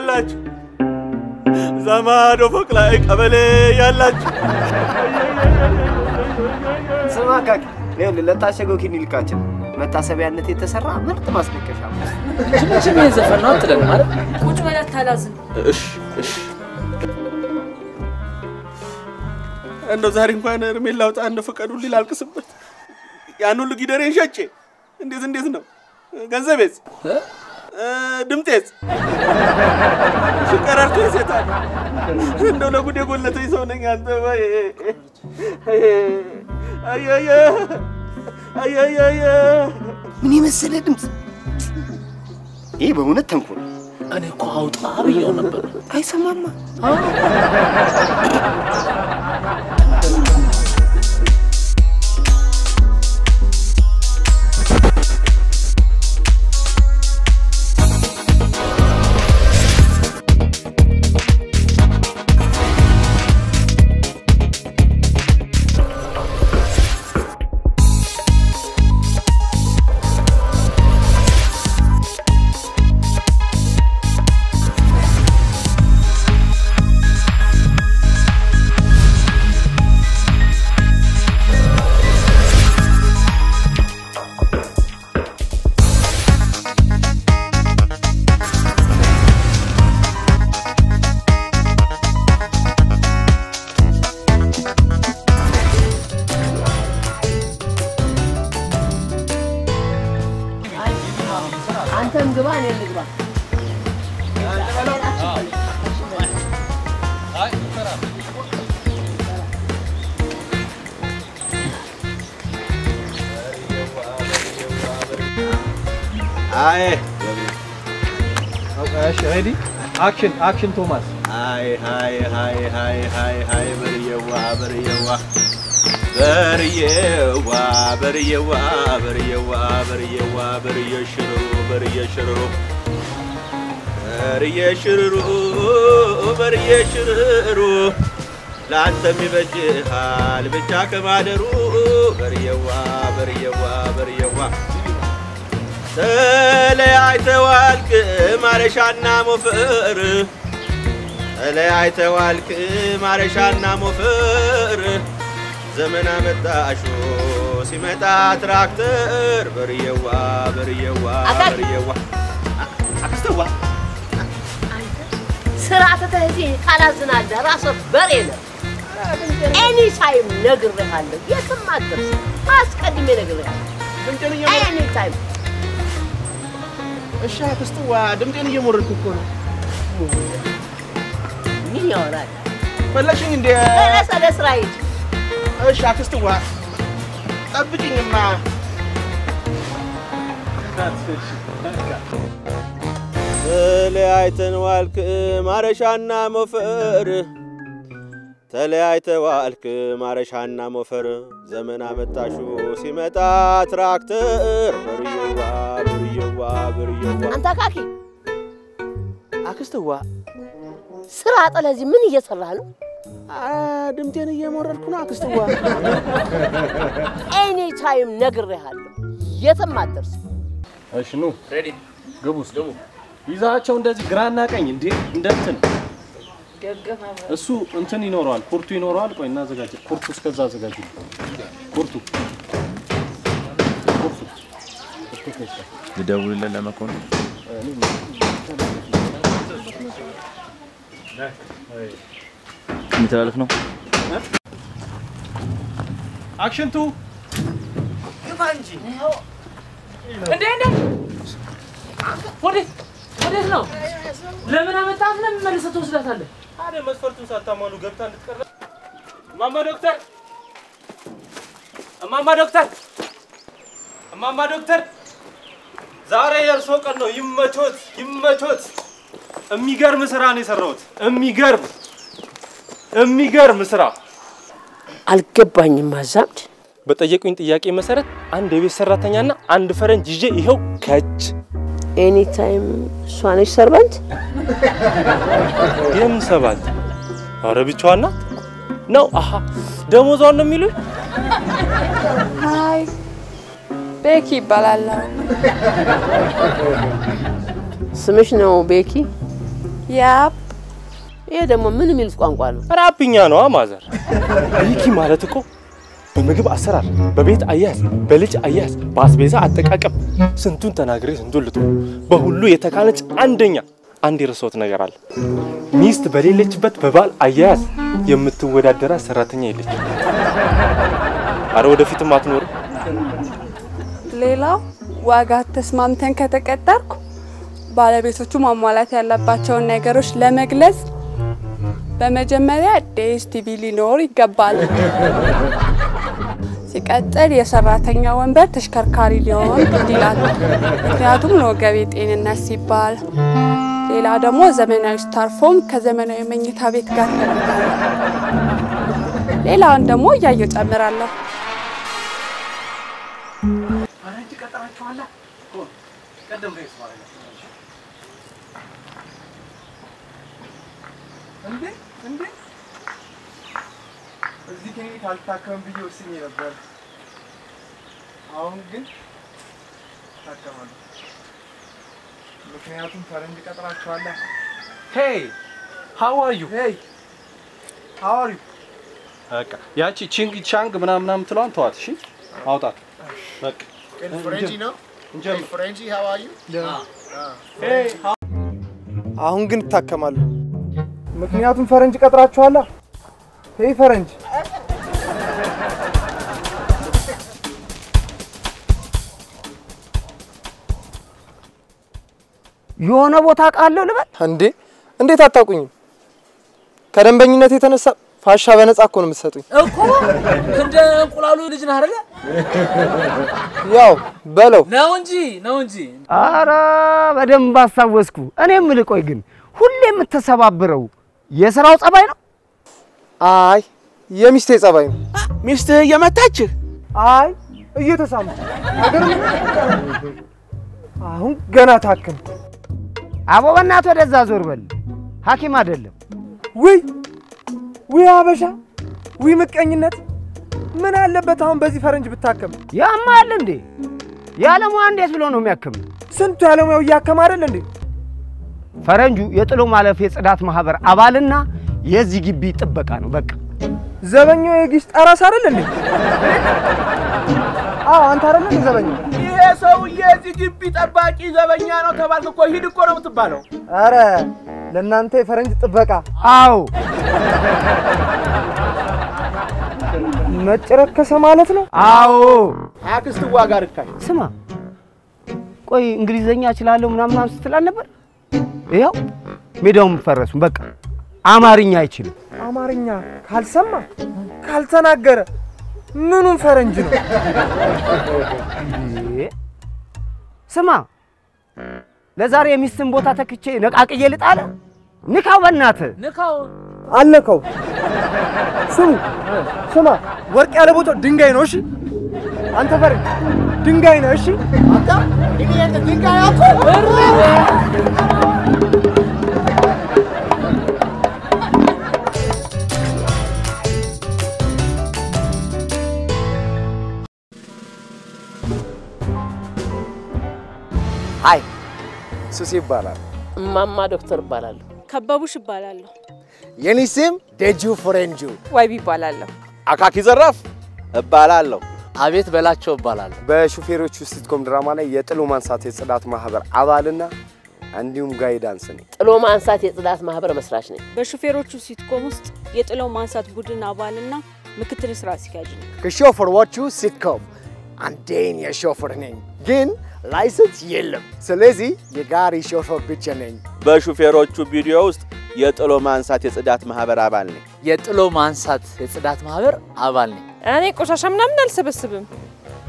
ድምጤንም በላችሁ። እዛ ማዶ ፎቅ ላይ ቀበሌ ያላችሁ ስማ ካኪ፣ ይኸውልህ ለታሸገው ክሊኒካችን መታሰቢያነት የተሰራ ምርጥ ማስለቀሻ ነው። ጅም ዘፈን ነው አትለን ማለት ቁጭ በላት ታላዝን እሺ እሺ። እንደው ዛሬ እንኳን እርሜን ላውጣ እንደው ፍቀዱልኝ ላልቅስበት። ያን ሁሉ ጊደሬን ሸጬ እንዴት እንዴት ነው ገንዘቤስ እ፣ ድምጤስ ሽቀራርቶ ይሴታል። እንደው ለጉድ የጎለተኝ ሰው ነኝ አንተ ምን የመሰለ ድምፅ! ይህ በእውነት ተንኮል እኔ እኮ አውጣ ብዬው ነበር። አይሰማማ። አይ እሺ ሬዲ አክሽን አክሽን ቶማስ አይ ሃይ ሃይ ሃይ ሃይ ሃይ በርየዋ በርየዋ በርየዋ በርየዋ በርየዋ በርየዋ በርየ ሽሩሩ በርየ ሽሩሩ በርየ ሽሩሩ በርየ ሽሩሩ ለአንተም ይበጅሃል ብቻ ከማደሩ በርየዋ በርየዋ በርየዋ ተለያይተዋል ማረሻና ሞፈር። ተለያይተዋል ማረሻና ሞፈር። ዘመን አመጣሹ ሲመጣ ትራክተር። በርየዋ በርየዋ በርየዋ። አክስተዋ። ስራ ትተህ እዚህ ካላዝናለህ ራስህ በሬ ነህ። any time ነግሬሃለሁ፣ የትም አትደርስም። አስቀድሜ ነግሬሃለሁ። any time እሺ አክስተዋ ድምጤን እየሞረድኩ እኮ ነው። ምን ያወራል? ፈለግሽኝ እንደ ተነስ ወደ ስራ ሂድ። እሺ አክስትዋ ጠብቂኝማ። ተለያይተን ዋልክ ማረሻና ሞፈር። ተለያይተ ዋልክ ማረሻና ሞፈር። ዘመን አመጣሹ ሲመጣ ትራክተር። ብርየዋ አንተ ካኪ አክስትዋ! ስራ እዚህ ምን እየሰራህ ነው? ድምጤን እየሞረድኩ ነው አክስትዋ! any time ነግሬሃለሁ፣ የትም አትደርስም። እሺ ኑ። ሬዲ። ግቡ ይዛቸው እንደዚህ ግራና ቀኝ እንዴ? እንደ እንትን እሱ እንትን ይኖረዋል ኩርቱ ይኖረዋል። ቆይ እናዘጋጅ። ኩርቱ እስከዛ አዘጋጅ ኩርቱ ከዛ ልደውልለት ለመኮንን የሚተላለፍ ነው። action two እንዴ እንዴ ወዴት ወዴት ነው? ለምን አመጣት? ለምን መልሰህ ትወስዳታለህ? ታዲያ መስፈርቱን ሳታሟሉ ገብታ እንድትቀር እማማ ዶክተር እማማ ዶክተር እማማ ዶክተር ዛሬ የእርሶ ቀን ነው። ይመቾት ይመቾት። የሚገርም ስራ ነው የሰራሁት። የሚገርም የሚገርም ስራ። አልገባኝም። አዛምድ በጠየቁኝ ጥያቄ መሰረት አንድ የቤት ሰራተኛና አንድ ፈረንጅ ይዤ ይኸው ከች any time እሷ ነች servant። የምን ሰባት ኧረ ብቻዋን ናት ነው? አሀ ደሞዟን ነው የሚሉኝ? ቤኪ ይባላለሁ። ስምሽ ነው ቤኪ? ያፕ ይሄ ደግሞ ምን የሚሉት ቋንቋ ነው? ራብኛ ነዋ ማዘር። ቤኪ ማለት እኮ በምግብ አሰራር፣ በቤት አያያዝ፣ በልጅ አያያዝ፣ በአስቤዛ አጠቃቀም ስንቱን ተናግሬ ስንቱን ልቶ በሁሉ የተካነች አንደኛ አንድ የረሳሁት ነገር አለ። ሚስት በሌለችበት በባል አያያዝ የምትወዳደራት ሰራተኛ የለች። አረ ወደፊትም አትኖርም። ሌላው ዋጋ ተስማምተን ከተቀጠርኩ ባለቤቶቹ ማሟላት ያለባቸውን ነገሮች ለመግለጽ በመጀመሪያ DSTV ሊኖር ይገባል። ሲቀጥል የሰራተኛ ወንበር ተሽከርካሪ ሊሆን ይላል። ምክንያቱም ለወገቤ ጤንነት ሲባል። ሌላ ደግሞ ዘመናዊ ስታርፎም ከዘመናዊ መኝታ ቤት ጋር ሌላውን ደግሞ እያየው ጨምራለሁ። እንዴ እንዴ እዚህ ክሊኒክ አልታከምም ብዬ ወስኜ ነበር። አሁን ግን ታከማለሁ። ምክንያቱም ፈረንጅ ቀጥራችኋለሁ። Hey how are you? Hey how are you? በቃ ያቺ ቺንግ ቻንግ ምናምን ምናምን ትለዋን ተዋት። እሺ አውጣት። በቃ ፈረንጂ ነው? እንጀምር። ፈረንጂ, how are you? Hey አሁን ግን እታከማለሁ። ምክንያቱም ፈረንጅ ቀጥራችኋለሁ። Hey ፈረንጅ የሆነ ቦታ ቃለሁ ልበል። እንዴ እንዴት አታውቁኝም? ከደንበኝነት የተነሳ ፋሻ በነፃ እኮ ነው የምትሰጡኝ። እኮ እንደ እንቁላሉ ልጅ ነህ አይደለ? ያው በለው ነው እንጂ ነው እንጂ አረ በደንብ አስታወስኩ። እኔ የምልህ ቆይ ግን ሁሌ የምትሰባብረው የስራው ጸባይ ነው? አይ የሚስቴ ጸባይ ነው። ሚስትህ እየመታችህ አይ እየተሳሙ? አሁን ገና ታክም። አቦ በእናትህ ወደዛ ዞር በል። ሐኪም አይደለም። ውይ ውይ አበሻ ውይ ምቀኝነት። ምን አለበት አሁን በዚህ ፈረንጅ ብታከም? ያማል እንዴ? ያለሙያ እንዴት ብሎ ነው የሚያክም? ስንቱ ያለሙያው እያከም አይደል እንዴ? ፈረንጁ የጥሎ ማለፍ የጽዳት ማህበር አባልና የዚህ ግቢ ጥበቃ ነው። በቃ ዘበኛው የጊስ ጠራስ አይደል እንዴ? አዎ አንተ አይደል እንዴ ዘበኛው? ይሄ ሰውዬ እዚህ ግቢ ጠባቂ ዘበኛ ነው ተባልክ እኮ ሂድ እኮ ነው የምትባለው። አረ ለእናንተ የፈረንጅ ጥበቃ አዎ ነጭ ረከሰ ማለት ነው። አዎ። አክስትዋ ጋር እካይ ስማ ቆይ እንግሊዘኛ እችላለሁ ምናምን ምናምን ስትል አልነበር? ይኸው ሜዳውን ፈረሱ። በቃ አማርኛ አይችልም። አማርኛ ካልሰማ ካልተናገረ ምኑን ፈረንጅ ነው? ስማ ለዛሬ የሚስትን ቦታ ተክቼ ነቃቅዬ ልጣለ? ንካው በእናትህ። ንካው። አለከው። ስሙ ስማ፣ ወርቅ ያለ ቦታው ድንጋይ ነው። እሺ አንተ ፈረንጅ ድንጋይ ነው። እሺ አይ ሱስ ይባላል። እማማ ዶክተር እባላለሁ። ከበቡሽ እባላለሁ። የኔ ስም ደጁ ፍሬንጁ። ዋይቢ ይባላለሁ። አካኪ ዘራፍ እባላለሁ። አቤት በላቸው እባላለሁ። በሹፌሮቹ sitcom ድራማ ላይ የጥሎ ማንሳት የጽዳት ማህበር አባልና እንዲሁም guidance ነኝ። ጥሎ ማንሳት የጽዳት ማህበር መስራች ነኝ። በሹፌሮቹ sitcom ውስጥ የጥለው ማንሳት ቡድን አባልና ምክትል ስራ አስኪያጅ ነኝ። ከሾፌሮቹ sitcom አንዴን የሾፌር ነኝ፣ ግን license የለም። ስለዚህ የጋሪ ሾፌር ብቻ ነኝ። በሹፌሮቹ ቪዲዮ ውስጥ የጥሎ ማንሳት የጽዳት ማህበር አባል ነኝ። የጥሎ ማንሳት የጽዳት ማህበር አባል ነኝ። እኔ ቆሻሻ ምናምን አልሰበስብም፣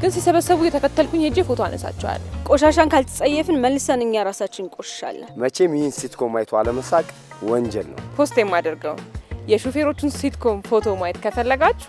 ግን ሲሰበሰቡ የተከተልኩኝ ሄጄ ፎቶ አነሳቸዋለሁ። ቆሻሻን ካልተጸየፍን መልሰን እኛ ራሳችን እንቆሽሻለን። መቼም ይህን sitcom አይቶ አለመሳቅ ወንጀል ነው። post የማደርገው የሹፌሮቹን sitcom ፎቶ ማየት ከፈለጋችሁ